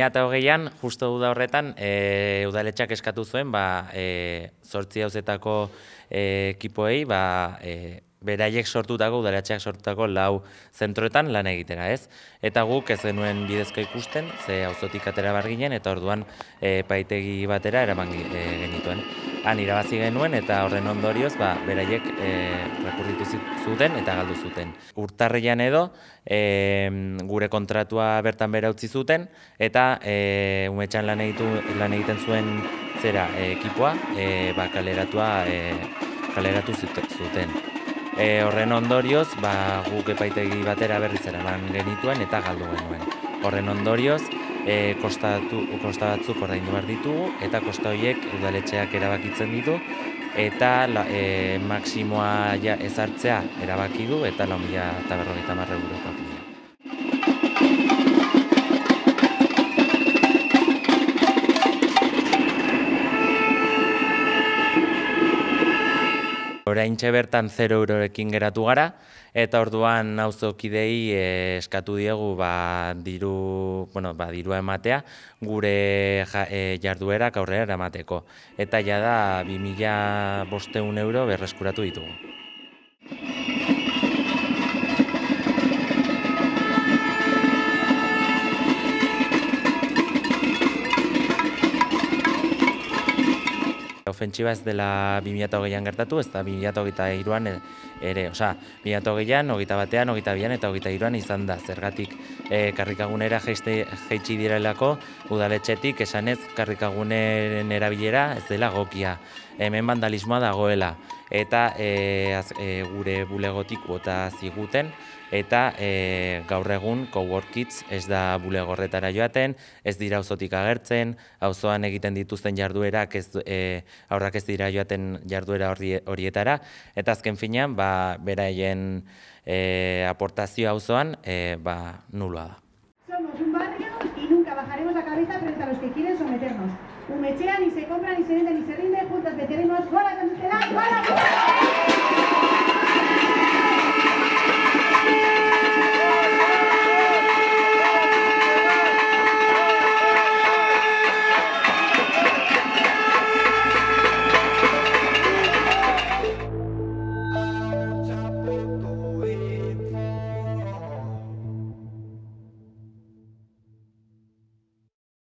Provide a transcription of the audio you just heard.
Mila eta hogeian, justo uda horretan, e, udaletxak eskatu zuen, ba, e, zortzi hauzetako e, ekipoei, ba, e, beraiek sortutako, udaletxeak sortutako lau zentroetan lan egitera, ez? Eta guk ez genuen bidezko ikusten, ze auzotik atera barginen, eta orduan e, paitegi batera eraman e, genituen. Han irabazi genuen, eta horren ondorioz, ba, beraiek e, rekurritu zuten eta galdu zuten. Urtarrian edo, e, gure kontratua bertan bera utzi zuten, eta e, umetxan lan, lan egiten zuen zera e, ekipoa, e, ba, kaleratua e, kaleratu zuten. E, horren ondorioz, ba, guk epaitegi batera berriz eraman genituen eta galdu genuen. Horren ondorioz, e, kostatu, kosta batzuk ordaindu behar ditugu eta kosta horiek udaletxeak erabakitzen ditu eta la, e, maksimoa ja, ezartzea erabaki du eta lau mila eta berrogeita marra europak dira. Oraintxe bertan 0 eurorekin geratu gara eta orduan auzokidei eh, eskatu diegu ba, diru, bueno, ba, dirua ematea gure ja, e, jarduerak aurrera eramateko eta ja da 2500 euro berreskuratu ditugu. Ofentsiba ez dela 2008an gertatu, ez da 2008an ere, oza, 2008an, hogeita batean, hogeita bian eta hogeita iruan izan da, zergatik e, karrikagunera jeitsi direlako udaletxetik, esanez karrikaguneren erabilera ez dela gokia, hemen vandalismoa dagoela, eta e, az, e, gure bulegotik bota ziguten, eta e, gaur egun Coworkids ez da bulegorretara joaten, ez dira auzotik agertzen, auzoan egiten dituzten jarduerak ez e, aurrak ez dira joaten jarduera horietara eta azken finean ba beraien e, aportazio auzoan e, ba nuloa da. Somos un barrio y nunca bajaremos la cabeza frente a los que quieren someternos. Un mechera ni se compra, ni se vende, ni se rinde, puntos que tenemos, bolas en